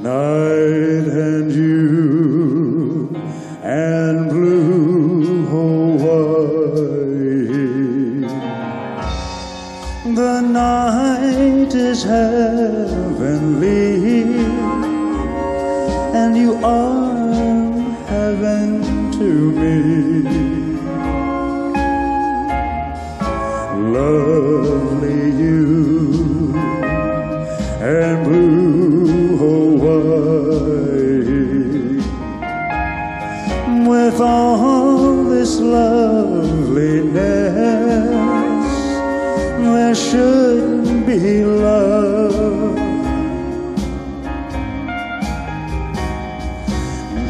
night and you and blue Hawaii. The night is heavenly, and you are heaven to me. Lovely you and blue. With all this loveliness, there should be love.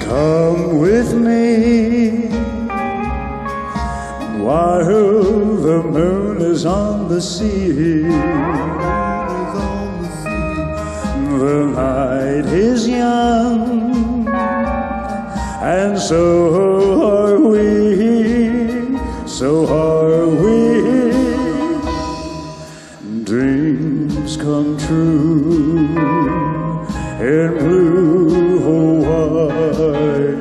Come with me while the moon is on the sea. The night is young, and so Dreams come true in blue Hawaii.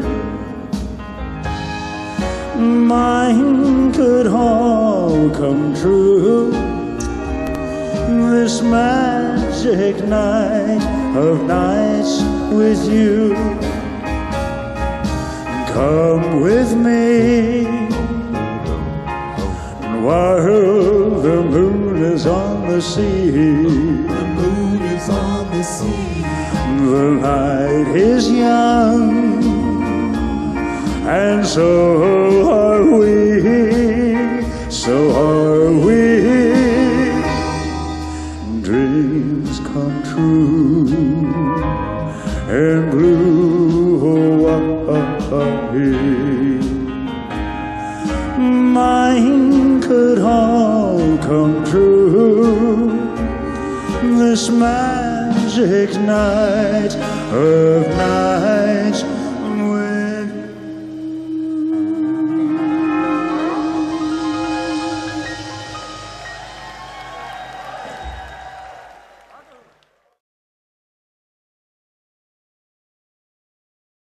Mine could all come true this magic night of nights with you. Come with me sea. The moon is on the sea. The night is young, and so are we, so are we. Dreams come true in blue oh, ah, ah, ah, Hawaii. Mine this magic night of nights